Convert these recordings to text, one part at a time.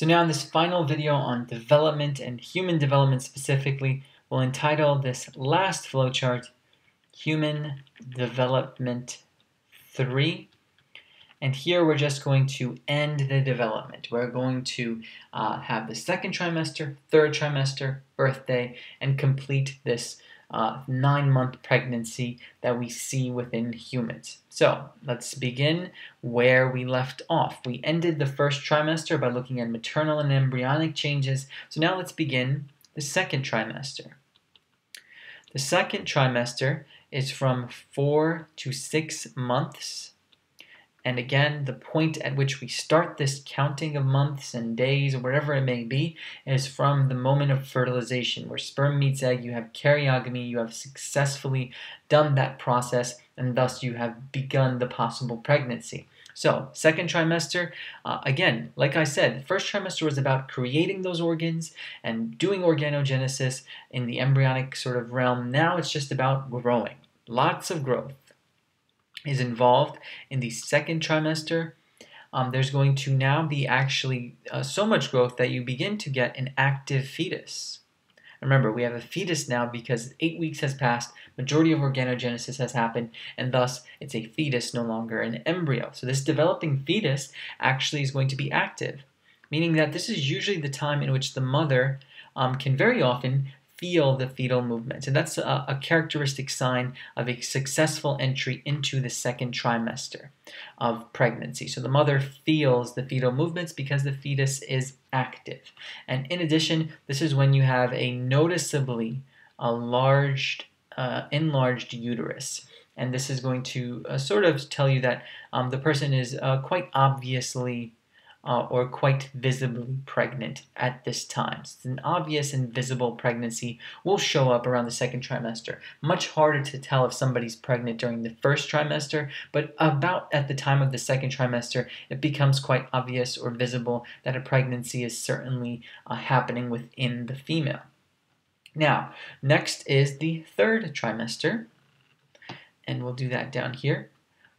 So now in this final video on development and human development specifically, we'll entitle this last flowchart Human Development 3. And here we're just going to end the development. We're going to uh, have the second trimester, third trimester, birthday, and complete this uh, nine month pregnancy that we see within humans. So let's begin where we left off. We ended the first trimester by looking at maternal and embryonic changes. So now let's begin the second trimester. The second trimester is from four to six months and again, the point at which we start this counting of months and days, or whatever it may be, is from the moment of fertilization, where sperm meets egg, you have karyogamy, you have successfully done that process, and thus you have begun the possible pregnancy. So, second trimester, uh, again, like I said, first trimester was about creating those organs and doing organogenesis in the embryonic sort of realm. Now it's just about growing. Lots of growth is involved in the second trimester, um, there's going to now be actually uh, so much growth that you begin to get an active fetus. Remember, we have a fetus now because eight weeks has passed, majority of organogenesis has happened, and thus it's a fetus, no longer an embryo. So this developing fetus actually is going to be active, meaning that this is usually the time in which the mother um, can very often feel the fetal movements. And that's a, a, characteristic sign of a successful entry into the second trimester of pregnancy. So the mother feels the fetal movements because the fetus is active. And in addition, this is when you have a noticeably a large, uh, enlarged uterus. And this is going to uh, sort of tell you that um, the person is uh, quite obviously uh, or quite visibly pregnant at this time. So an obvious and visible pregnancy will show up around the second trimester. Much harder to tell if somebody's pregnant during the first trimester, but about at the time of the second trimester, it becomes quite obvious or visible that a pregnancy is certainly uh, happening within the female. Now, next is the third trimester, and we'll do that down here.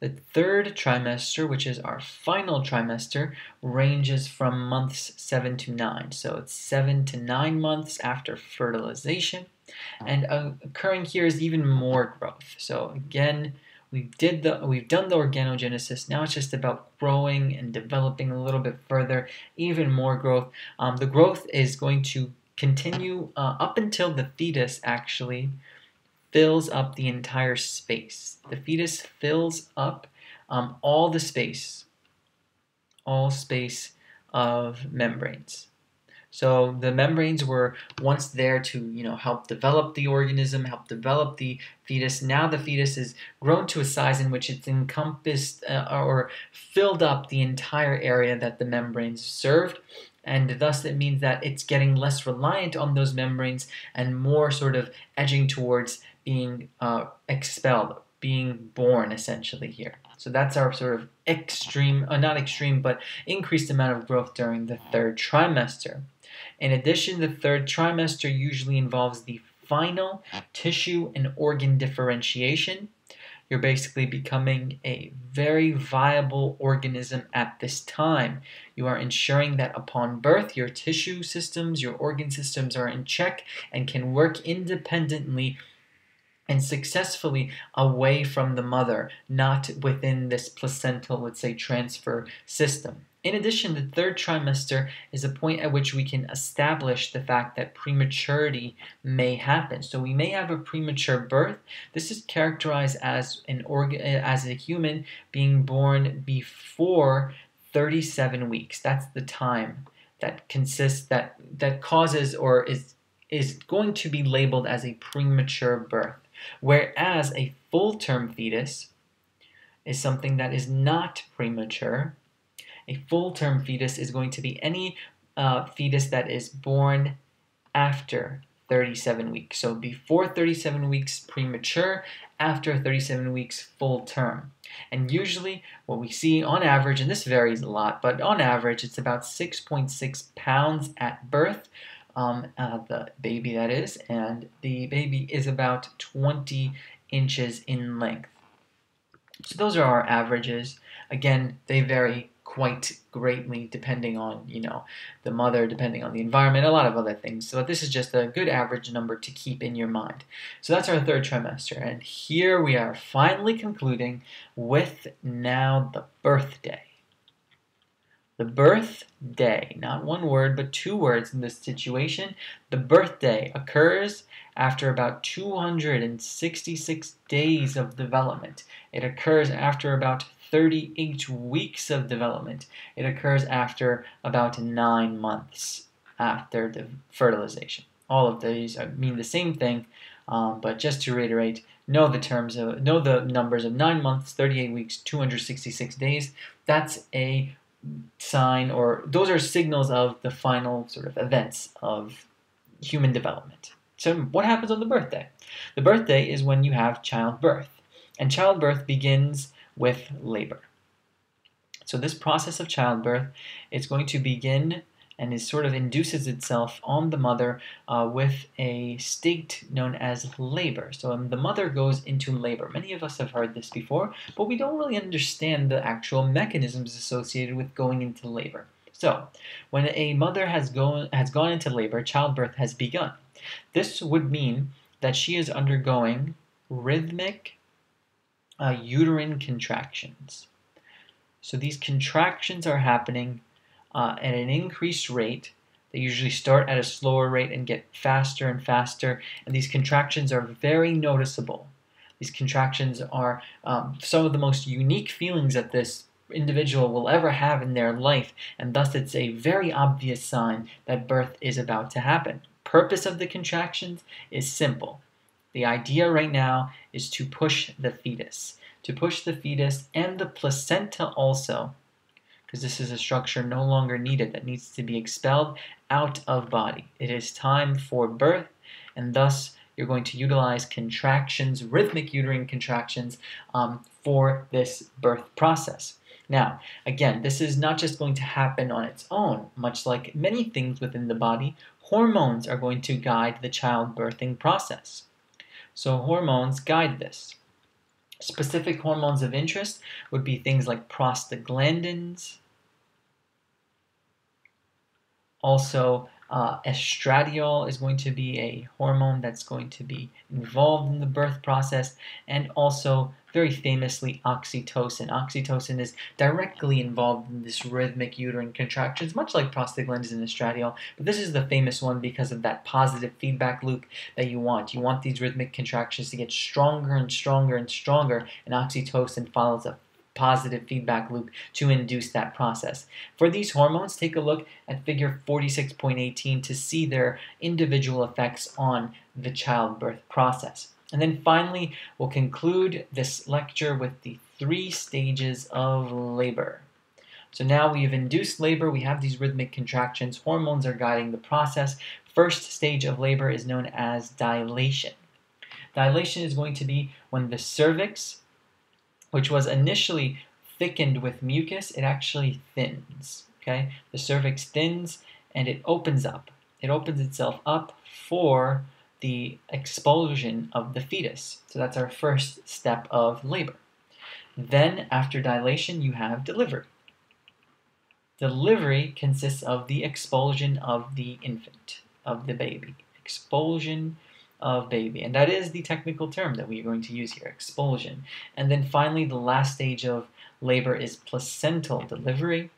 The third trimester, which is our final trimester, ranges from months 7 to 9. So it's 7 to 9 months after fertilization. And uh, occurring here is even more growth. So again, we did the we've done the organogenesis. Now it's just about growing and developing a little bit further, even more growth. Um, the growth is going to continue uh, up until the fetus actually fills up the entire space. The fetus fills up um, all the space, all space of membranes. So the membranes were once there to, you know, help develop the organism, help develop the fetus. Now the fetus is grown to a size in which it's encompassed uh, or filled up the entire area that the membranes served. And thus it means that it's getting less reliant on those membranes and more sort of edging towards being uh, expelled, being born essentially here. So that's our sort of extreme, uh, not extreme, but increased amount of growth during the third trimester. In addition, the third trimester usually involves the final tissue and organ differentiation. You're basically becoming a very viable organism at this time. You are ensuring that upon birth, your tissue systems, your organ systems are in check and can work independently and successfully away from the mother, not within this placental, let's say, transfer system. In addition, the third trimester is a point at which we can establish the fact that prematurity may happen. So we may have a premature birth. This is characterized as an organ, uh, as a human being born before 37 weeks. That's the time that consists that that causes or is is going to be labeled as a premature birth. Whereas a full term fetus is something that is not premature. A full term fetus is going to be any uh, fetus that is born after 37 weeks. So before 37 weeks premature, after 37 weeks full term. And usually what we see on average, and this varies a lot, but on average it's about 6.6 pounds at birth um, uh, the baby that is, and the baby is about 20 inches in length. So those are our averages. Again, they vary quite greatly depending on you know the mother depending on the environment a lot of other things so this is just a good average number to keep in your mind so that's our third trimester and here we are finally concluding with now the birthday the birthday not one word but two words in this situation the birthday occurs after about 266 days of development it occurs after about 38 weeks of development. It occurs after about nine months after the fertilization. All of these mean the same thing, um, but just to reiterate, know the terms of know the numbers of nine months, 38 weeks, 266 days. That's a sign, or those are signals of the final sort of events of human development. So, what happens on the birthday? The birthday is when you have childbirth, and childbirth begins with labor. So this process of childbirth is going to begin and is sort of induces itself on the mother uh, with a state known as labor. So um, the mother goes into labor. Many of us have heard this before, but we don't really understand the actual mechanisms associated with going into labor. So, when a mother has gone has gone into labor, childbirth has begun. This would mean that she is undergoing rhythmic uh, uterine contractions. So these contractions are happening uh, at an increased rate. They usually start at a slower rate and get faster and faster, and these contractions are very noticeable. These contractions are um, some of the most unique feelings that this individual will ever have in their life, and thus it's a very obvious sign that birth is about to happen. Purpose of the contractions is simple. The idea right now is to push the fetus, to push the fetus and the placenta also, because this is a structure no longer needed that needs to be expelled out of body. It is time for birth, and thus you're going to utilize contractions, rhythmic uterine contractions, um, for this birth process. Now, again, this is not just going to happen on its own. Much like many things within the body, hormones are going to guide the childbirthing process. So hormones guide this. Specific hormones of interest would be things like prostaglandins, also uh, estradiol is going to be a hormone that's going to be involved in the birth process, and also very famously oxytocin. Oxytocin is directly involved in this rhythmic uterine contractions, much like prostaglandins and estradiol, but this is the famous one because of that positive feedback loop that you want. You want these rhythmic contractions to get stronger and stronger and stronger, and oxytocin follows a positive feedback loop to induce that process. For these hormones, take a look at figure 46.18 to see their individual effects on the childbirth process. And then finally, we'll conclude this lecture with the three stages of labor. So now we have induced labor, we have these rhythmic contractions, hormones are guiding the process. First stage of labor is known as dilation. Dilation is going to be when the cervix which was initially thickened with mucus, it actually thins. Okay, the cervix thins and it opens up. It opens itself up for the expulsion of the fetus. So that's our first step of labor. Then, after dilation, you have delivery. Delivery consists of the expulsion of the infant, of the baby. Expulsion of baby. And that is the technical term that we are going to use here, expulsion. And then finally, the last stage of labor is placental delivery.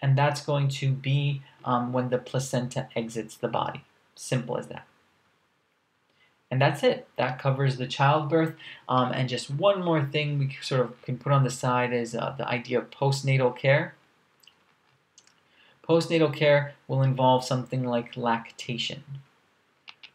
And that's going to be um, when the placenta exits the body. Simple as that. And that's it. That covers the childbirth. Um, and just one more thing we sort of can put on the side is uh, the idea of postnatal care. Postnatal care will involve something like lactation.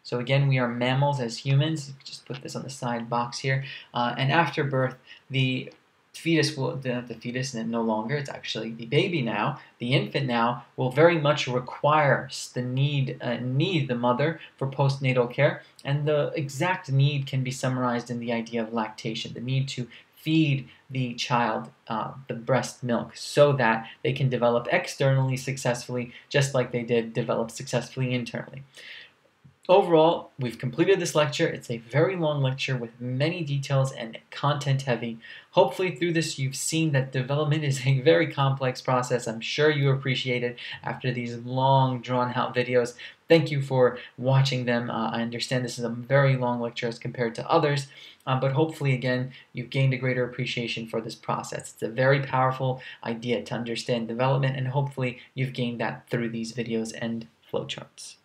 So again, we are mammals as humans. Just put this on the side box here. Uh, and after birth, the fetus will the, the fetus no longer it's actually the baby now the infant now will very much require the need uh, need the mother for postnatal care. And the exact need can be summarized in the idea of lactation the need to feed the child uh, the breast milk so that they can develop externally successfully just like they did develop successfully internally Overall, we've completed this lecture. It's a very long lecture with many details and content heavy. Hopefully through this you've seen that development is a very complex process. I'm sure you appreciate it after these long drawn out videos. Thank you for watching them. Uh, I understand this is a very long lecture as compared to others, um, but hopefully again you've gained a greater appreciation for this process. It's a very powerful idea to understand development and hopefully you've gained that through these videos and flowcharts.